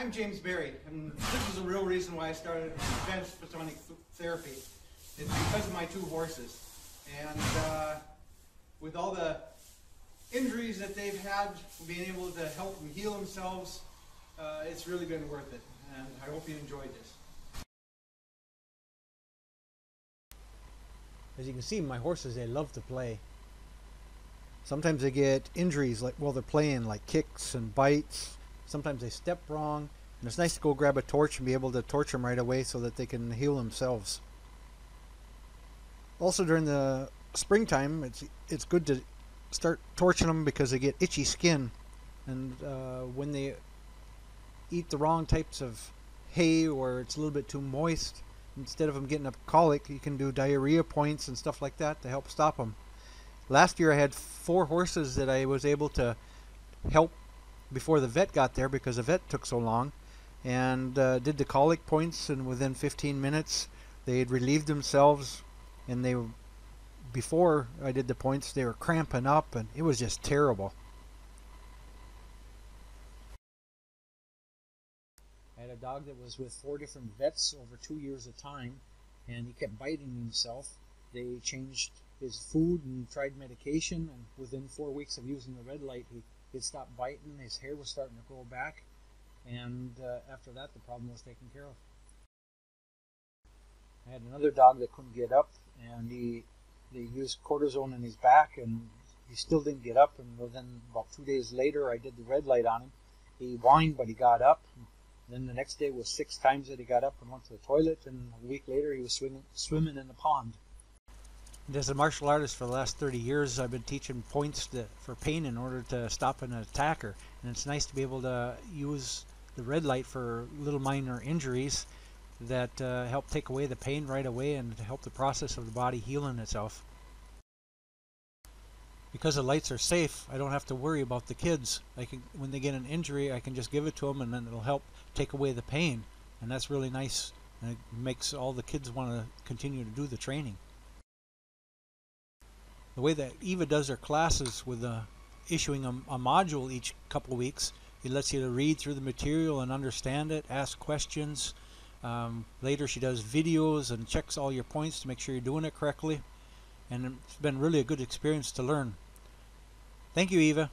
I'm James Berry, and this is the real reason why I started advanced photonic therapy. It's because of my two horses. And uh, with all the injuries that they've had, being able to help them heal themselves, uh, it's really been worth it. And I hope you enjoyed this. As you can see, my horses, they love to play. Sometimes they get injuries like while they're playing, like kicks and bites. Sometimes they step wrong. And it's nice to go grab a torch and be able to torch them right away so that they can heal themselves. Also during the springtime, it's it's good to start torching them because they get itchy skin, and uh, when they eat the wrong types of hay or it's a little bit too moist, instead of them getting a colic, you can do diarrhea points and stuff like that to help stop them. Last year I had four horses that I was able to help before the vet got there because the vet took so long and uh, did the colic points and within 15 minutes they had relieved themselves and they were, before I did the points they were cramping up and it was just terrible. I had a dog that was with four different vets over two years of time and he kept biting himself. They changed his food and tried medication and within four weeks of using the red light he had stopped biting, his hair was starting to grow back and uh, after that the problem was taken care of. I had another dog that couldn't get up and he they used cortisone in his back and he still didn't get up and then about two days later I did the red light on him. He whined but he got up. Then the next day was six times that he got up and went to the toilet and a week later he was swimming swimming in the pond. As a martial artist for the last 30 years, I've been teaching points to, for pain in order to stop an attacker. And it's nice to be able to use the red light for little minor injuries that uh, help take away the pain right away and to help the process of the body healing itself. Because the lights are safe, I don't have to worry about the kids. I can, when they get an injury, I can just give it to them and then it'll help take away the pain. And that's really nice. And it makes all the kids want to continue to do the training. The way that Eva does her classes with uh, issuing a, a module each couple of weeks, it lets you to read through the material and understand it, ask questions, um, later she does videos and checks all your points to make sure you're doing it correctly. And it's been really a good experience to learn. Thank you, Eva.